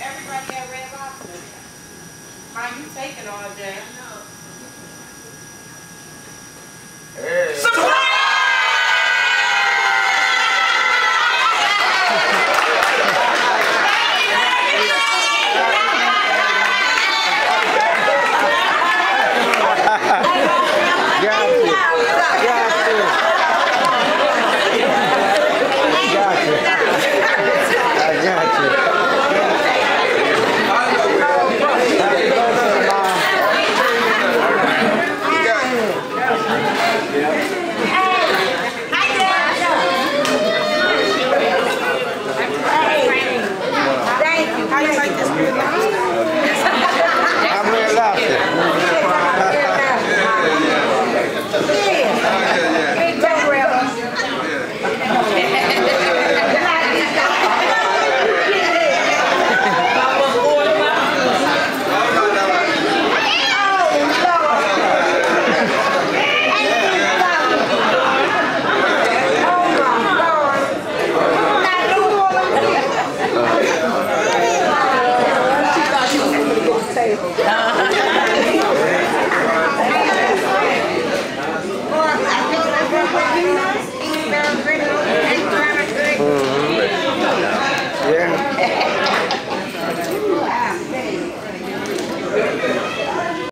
Everybody at Red Lobster. How you taking all day? How like Uh,